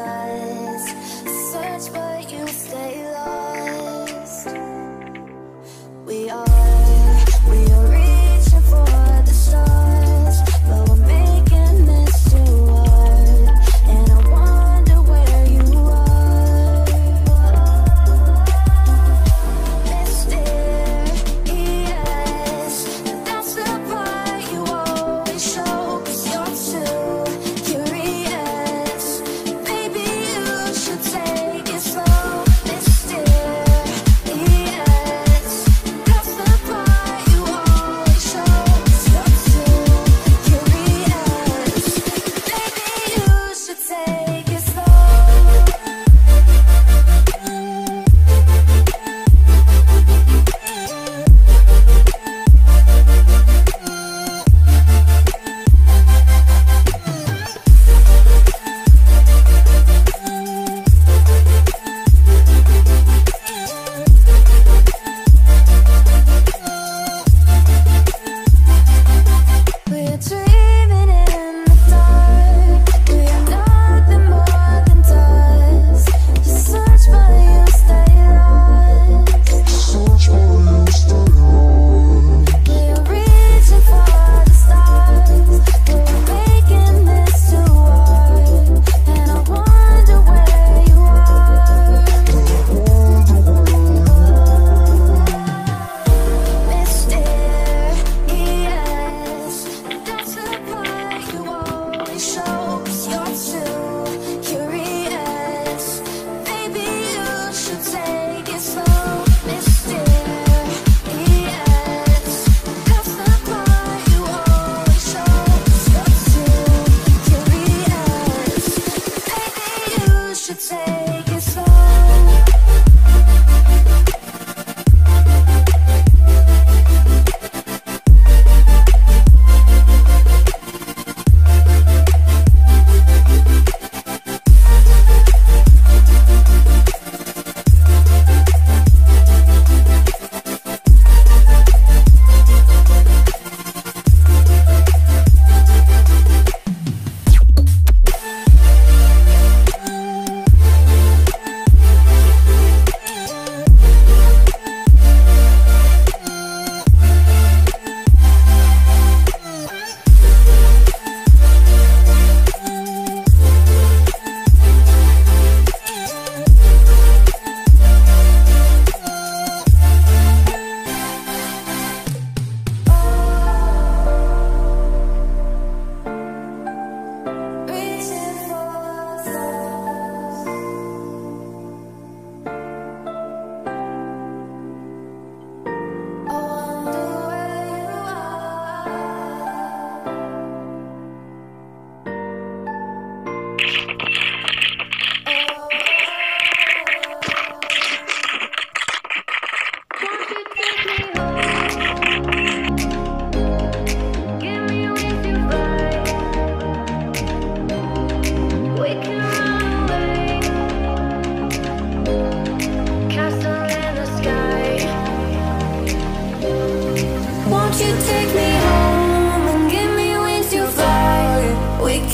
side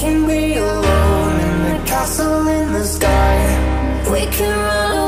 can be alone in the castle in the sky. We can run away.